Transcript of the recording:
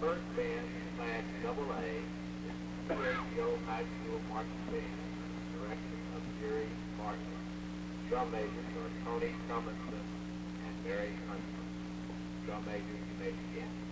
First band, Class Double A, is PATO High School Marching Band, direction of Jerry Bartley. Drum majors are Tony Cummington and Mary Huntsman. Drum majors, you may begin.